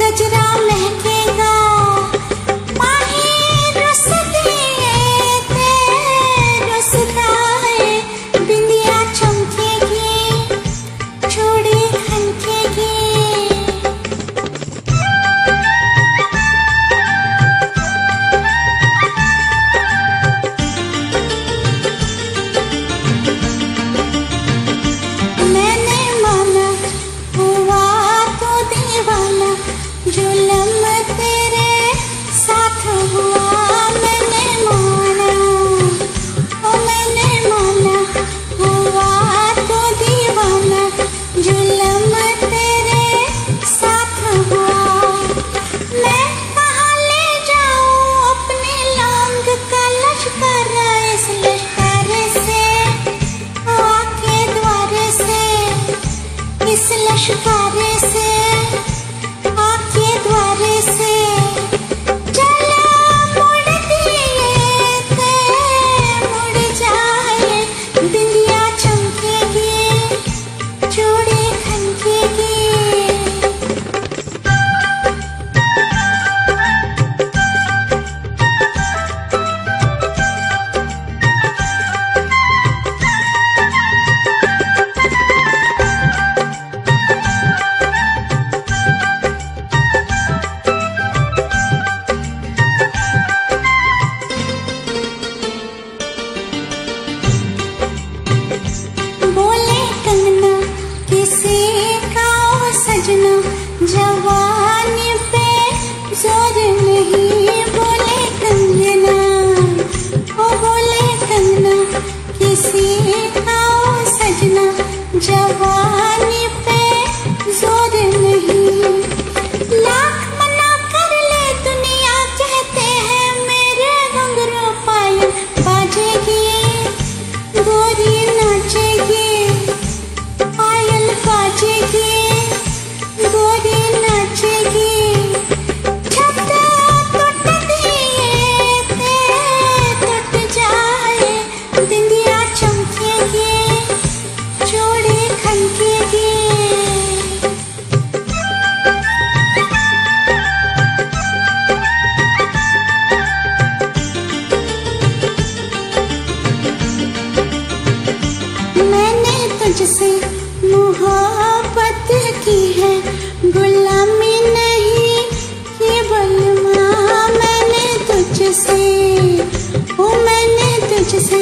गजरा महकेगा आकाश फाड़ने से 牵挂 तुझसे मोहब्बत की है। गुलामी नहीं केवल माँ मैंने तुझसे ओ मैंने तुझसे